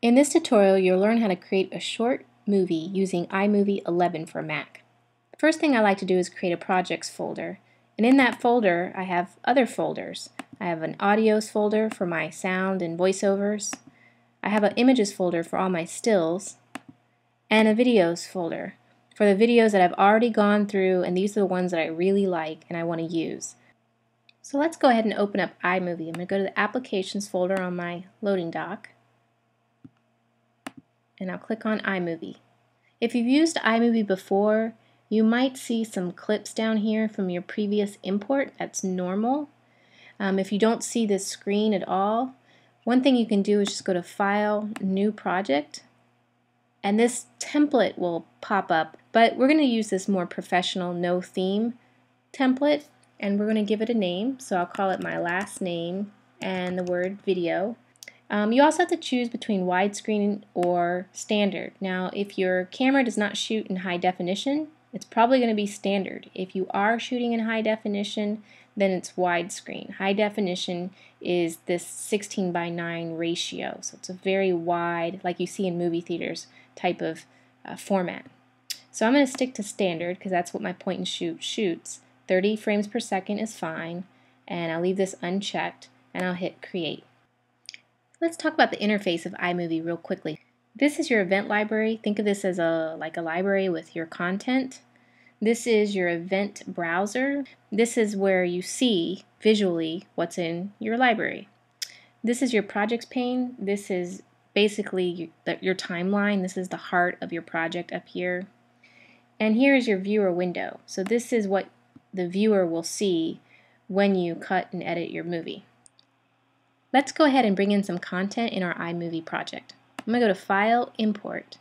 In this tutorial, you'll learn how to create a short movie using iMovie 11 for Mac. The first thing I like to do is create a projects folder. And in that folder, I have other folders. I have an audios folder for my sound and voiceovers. I have an images folder for all my stills. And a videos folder for the videos that I've already gone through and these are the ones that I really like and I want to use. So let's go ahead and open up iMovie. I'm going to go to the Applications folder on my loading dock and I'll click on iMovie. If you've used iMovie before, you might see some clips down here from your previous import. That's normal. Um, if you don't see this screen at all, one thing you can do is just go to File, New Project, and this template will pop up. But we're going to use this more professional no theme template, and we're going to give it a name. So I'll call it my last name and the word video. Um, you also have to choose between widescreen or standard. Now, if your camera does not shoot in high definition, it's probably going to be standard. If you are shooting in high definition, then it's widescreen. High definition is this 16 by 9 ratio, so it's a very wide, like you see in movie theaters, type of uh, format. So I'm going to stick to standard because that's what my point and shoot shoots. 30 frames per second is fine, and I'll leave this unchecked, and I'll hit create. Let's talk about the interface of iMovie real quickly. This is your event library. Think of this as a like a library with your content. This is your event browser. This is where you see visually what's in your library. This is your projects pane. This is basically your timeline. This is the heart of your project up here. And here is your viewer window. So this is what the viewer will see when you cut and edit your movie. Let's go ahead and bring in some content in our iMovie project. I'm going to go to File, Import,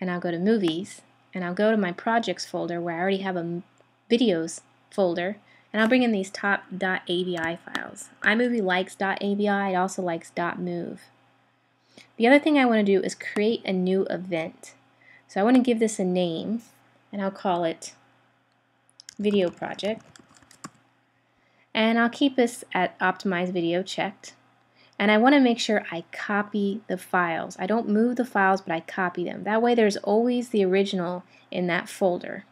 and I'll go to Movies, and I'll go to my Projects folder where I already have a Videos folder, and I'll bring in these top .avi files. iMovie likes .avi, it also likes .mov. The other thing I want to do is create a new event. So I want to give this a name, and I'll call it Video Project. And I'll keep this at Optimize Video checked. And I want to make sure I copy the files. I don't move the files, but I copy them. That way there's always the original in that folder.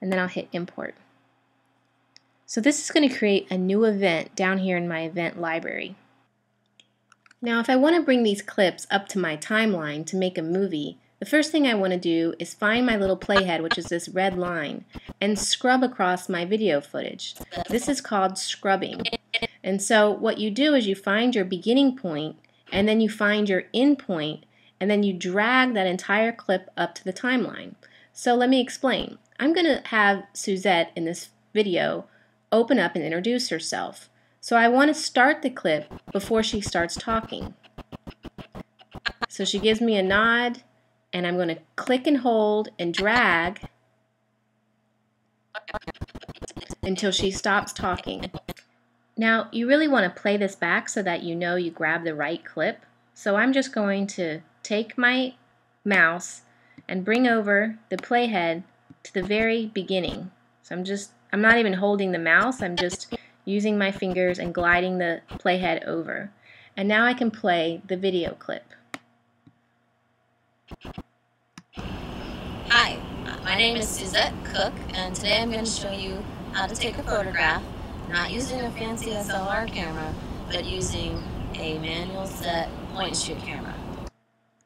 And then I'll hit import. So this is going to create a new event down here in my event library. Now if I want to bring these clips up to my timeline to make a movie, the first thing I want to do is find my little playhead, which is this red line, and scrub across my video footage. This is called scrubbing. And so what you do is you find your beginning point and then you find your end point and then you drag that entire clip up to the timeline. So let me explain. I'm going to have Suzette in this video open up and introduce herself. So I want to start the clip before she starts talking. So she gives me a nod and I'm going to click and hold and drag until she stops talking. Now you really want to play this back so that you know you grab the right clip. So I'm just going to take my mouse and bring over the playhead to the very beginning. So I'm just, I'm not even holding the mouse, I'm just using my fingers and gliding the playhead over. And now I can play the video clip. Hi, my name is Suzette Cook and today I'm going to show you how to take a photograph not using a fancy SLR camera, but using a manual set point and shoot camera.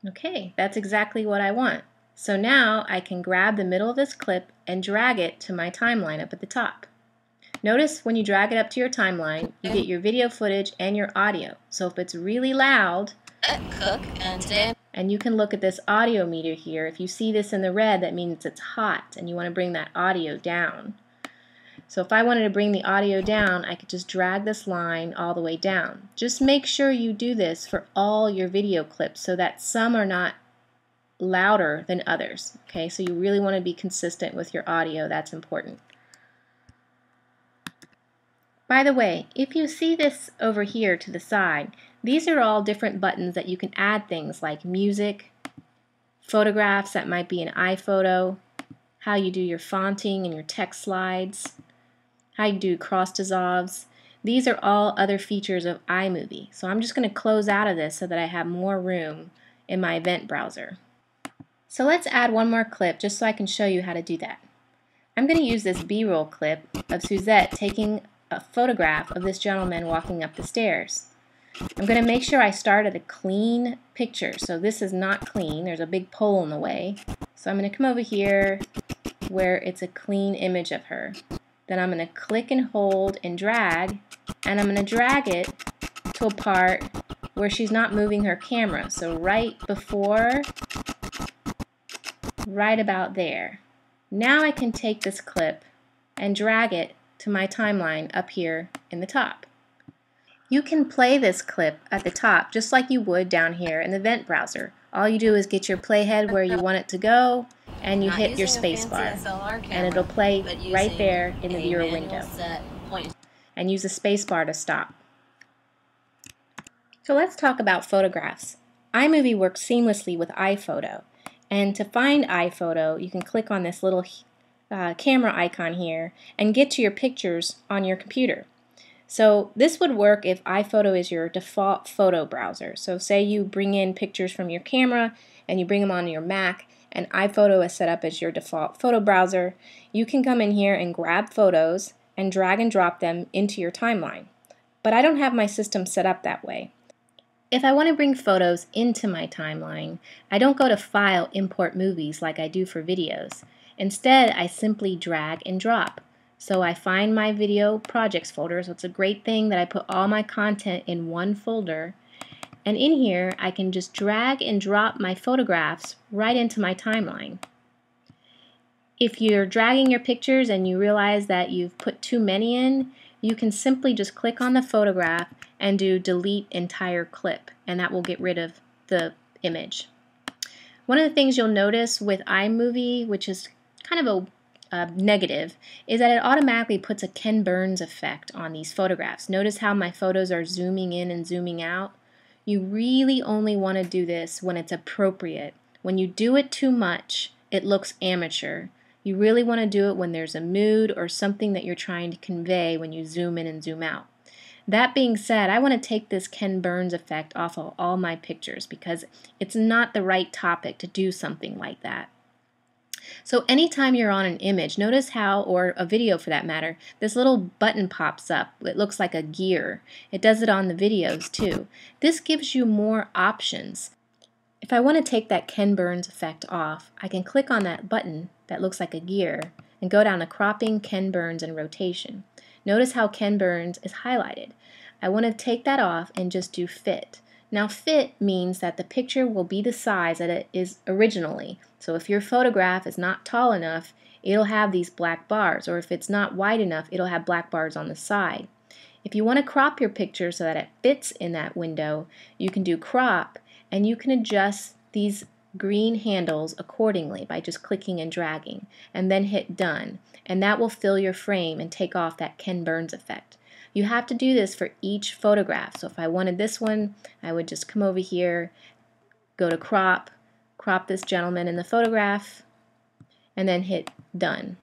Okay, that's exactly what I want. So now I can grab the middle of this clip and drag it to my timeline up at the top. Notice when you drag it up to your timeline, you get your video footage and your audio. So if it's really loud, uh, Cook, and today and you can look at this audio meter here. If you see this in the red, that means it's hot and you want to bring that audio down. So if I wanted to bring the audio down, I could just drag this line all the way down. Just make sure you do this for all your video clips so that some are not louder than others. Okay, so you really want to be consistent with your audio. That's important. By the way, if you see this over here to the side, these are all different buttons that you can add things like music, photographs that might be an iPhoto, how you do your fonting and your text slides, you do cross dissolves. These are all other features of iMovie. So I'm just going to close out of this so that I have more room in my event browser. So let's add one more clip just so I can show you how to do that. I'm going to use this B-roll clip of Suzette taking a photograph of this gentleman walking up the stairs. I'm going to make sure I start at a clean picture. So this is not clean. There's a big pole in the way. So I'm going to come over here where it's a clean image of her. Then I'm going to click and hold and drag, and I'm going to drag it to a part where she's not moving her camera. So right before, right about there. Now I can take this clip and drag it to my timeline up here in the top. You can play this clip at the top just like you would down here in the event browser. All you do is get your playhead where you want it to go and you Not hit your spacebar and it'll play right there in the viewer window and use the spacebar to stop. So let's talk about photographs. iMovie works seamlessly with iPhoto. And to find iPhoto, you can click on this little uh, camera icon here and get to your pictures on your computer. So this would work if iPhoto is your default photo browser. So say you bring in pictures from your camera and you bring them on your Mac and iPhoto is set up as your default photo browser, you can come in here and grab photos and drag and drop them into your timeline. But I don't have my system set up that way. If I want to bring photos into my timeline, I don't go to File, Import Movies like I do for videos. Instead, I simply drag and drop. So I find my video projects folder, so it's a great thing that I put all my content in one folder. And in here, I can just drag and drop my photographs right into my timeline. If you're dragging your pictures and you realize that you've put too many in, you can simply just click on the photograph and do delete entire clip and that will get rid of the image. One of the things you'll notice with iMovie, which is kind of a, a negative, is that it automatically puts a Ken Burns effect on these photographs. Notice how my photos are zooming in and zooming out? You really only want to do this when it's appropriate. When you do it too much, it looks amateur. You really want to do it when there's a mood or something that you're trying to convey when you zoom in and zoom out. That being said, I want to take this Ken Burns effect off of all my pictures because it's not the right topic to do something like that. So anytime you're on an image, notice how, or a video for that matter, this little button pops up. It looks like a gear. It does it on the videos too. This gives you more options. If I want to take that Ken Burns effect off, I can click on that button that looks like a gear and go down to cropping, Ken Burns, and rotation. Notice how Ken Burns is highlighted. I want to take that off and just do fit. Now fit means that the picture will be the size that it is originally. So if your photograph is not tall enough, it'll have these black bars, or if it's not wide enough, it'll have black bars on the side. If you want to crop your picture so that it fits in that window, you can do crop and you can adjust these green handles accordingly by just clicking and dragging and then hit done and that will fill your frame and take off that Ken Burns effect. You have to do this for each photograph. So if I wanted this one, I would just come over here, go to crop, crop this gentleman in the photograph, and then hit done.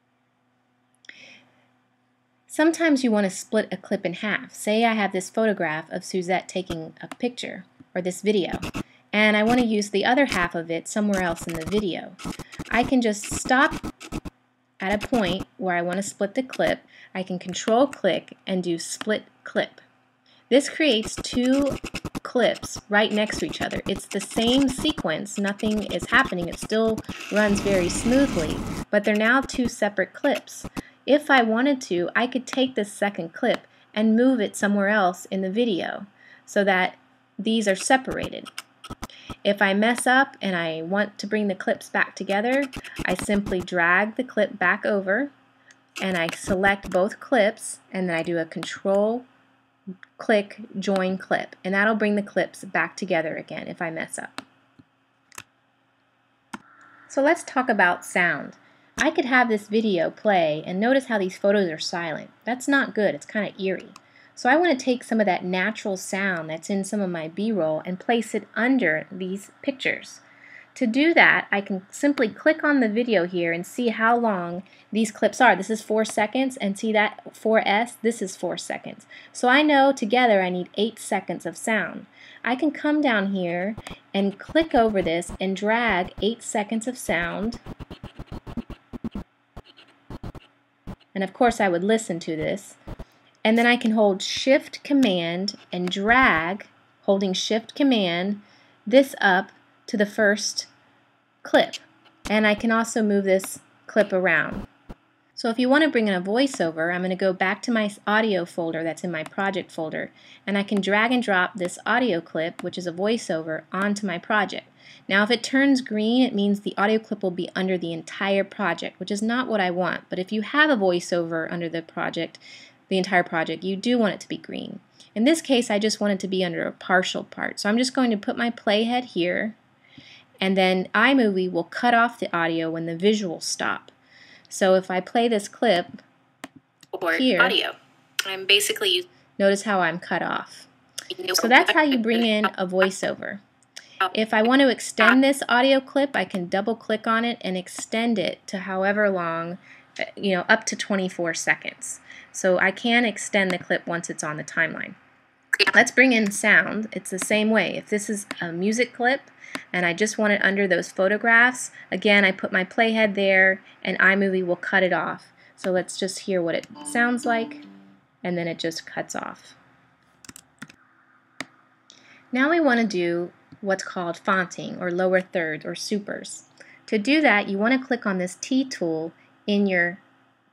Sometimes you want to split a clip in half. Say I have this photograph of Suzette taking a picture, or this video and I want to use the other half of it somewhere else in the video. I can just stop at a point where I want to split the clip. I can control click and do split clip. This creates two clips right next to each other. It's the same sequence, nothing is happening, it still runs very smoothly, but they're now two separate clips. If I wanted to, I could take this second clip and move it somewhere else in the video so that these are separated. If I mess up and I want to bring the clips back together, I simply drag the clip back over and I select both clips and then I do a control click join clip and that'll bring the clips back together again if I mess up. So let's talk about sound. I could have this video play and notice how these photos are silent. That's not good, it's kind of eerie. So I want to take some of that natural sound that's in some of my B-roll and place it under these pictures. To do that, I can simply click on the video here and see how long these clips are. This is 4 seconds, and see that 4S, this is 4 seconds. So I know together I need 8 seconds of sound. I can come down here and click over this and drag 8 seconds of sound. And of course I would listen to this. And then I can hold Shift Command and drag, holding Shift Command, this up to the first clip. And I can also move this clip around. So if you want to bring in a voiceover, I'm going to go back to my audio folder that's in my project folder, and I can drag and drop this audio clip, which is a voiceover, onto my project. Now if it turns green, it means the audio clip will be under the entire project, which is not what I want. But if you have a voiceover under the project, the entire project, you do want it to be green. In this case, I just want it to be under a partial part. So I'm just going to put my playhead here, and then iMovie will cut off the audio when the visuals stop. So if I play this clip or here, audio, I'm basically notice how I'm cut off. So that's how you bring in a voiceover. If I want to extend this audio clip, I can double click on it and extend it to however long, uh, you know, up to 24 seconds. So I can extend the clip once it's on the timeline. Let's bring in sound. It's the same way. If this is a music clip and I just want it under those photographs, again, I put my playhead there and iMovie will cut it off. So let's just hear what it sounds like and then it just cuts off. Now we want to do what's called fonting or lower thirds or supers. To do that, you want to click on this T tool in your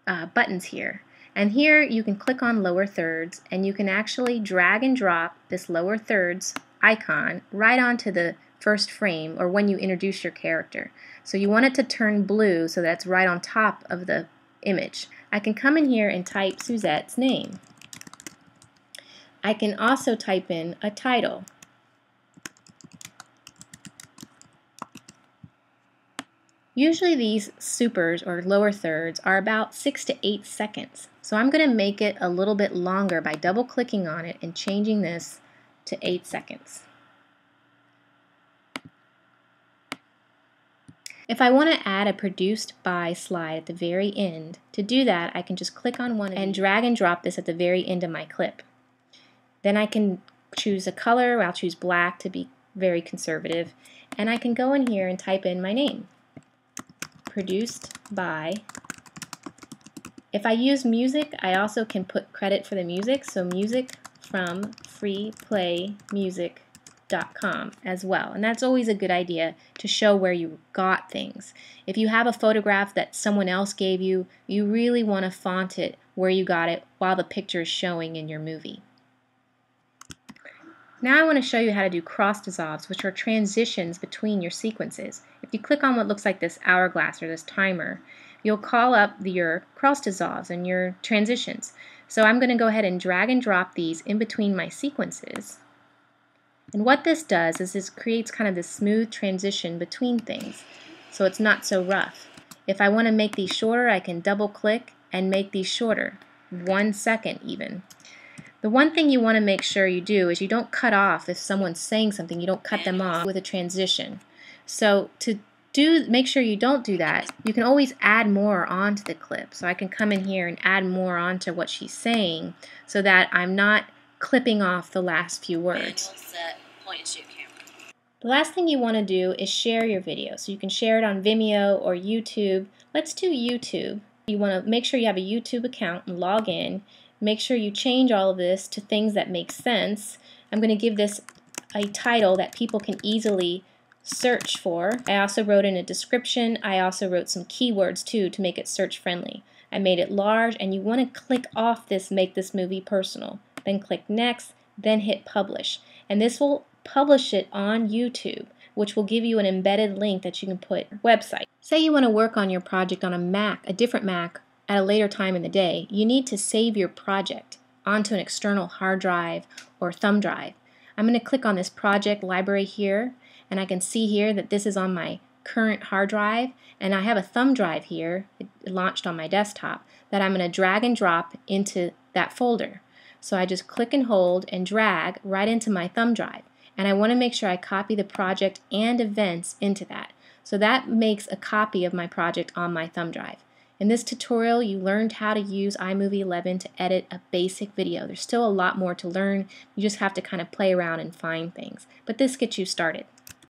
uh, buttons here. And here you can click on lower thirds and you can actually drag and drop this lower thirds icon right onto the first frame or when you introduce your character. So you want it to turn blue so that's right on top of the image. I can come in here and type Suzette's name. I can also type in a title. Usually these supers or lower thirds are about 6 to 8 seconds. So I'm going to make it a little bit longer by double clicking on it and changing this to 8 seconds. If I want to add a produced by slide at the very end, to do that I can just click on one and drag and drop this at the very end of my clip. Then I can choose a color, I'll choose black to be very conservative, and I can go in here and type in my name. Produced by if I use music, I also can put credit for the music, so music from freeplaymusic.com as well. And that's always a good idea to show where you got things. If you have a photograph that someone else gave you, you really want to font it where you got it while the picture is showing in your movie. Now I want to show you how to do cross dissolves, which are transitions between your sequences. If you click on what looks like this hourglass or this timer, you'll call up the, your cross dissolves and your transitions. So I'm going to go ahead and drag and drop these in between my sequences. And what this does is this creates kind of this smooth transition between things so it's not so rough. If I want to make these shorter, I can double click and make these shorter, one second even. The one thing you want to make sure you do is you don't cut off if someone's saying something, you don't cut them off with a transition. So to do make sure you don't do that. You can always add more onto the clip. So I can come in here and add more onto what she's saying so that I'm not clipping off the last few words. The last thing you want to do is share your video. So you can share it on Vimeo or YouTube. Let's do YouTube. You want to make sure you have a YouTube account and log in. Make sure you change all of this to things that make sense. I'm going to give this a title that people can easily search for. I also wrote in a description. I also wrote some keywords too to make it search friendly. I made it large and you want to click off this make this movie personal. Then click next, then hit publish. And this will publish it on YouTube which will give you an embedded link that you can put website. Say you want to work on your project on a Mac, a different Mac, at a later time in the day. You need to save your project onto an external hard drive or thumb drive. I'm going to click on this project library here and I can see here that this is on my current hard drive and I have a thumb drive here launched on my desktop that I'm going to drag and drop into that folder so I just click and hold and drag right into my thumb drive and I want to make sure I copy the project and events into that. So that makes a copy of my project on my thumb drive. In this tutorial, you learned how to use iMovie 11 to edit a basic video. There's still a lot more to learn. You just have to kind of play around and find things. But this gets you started.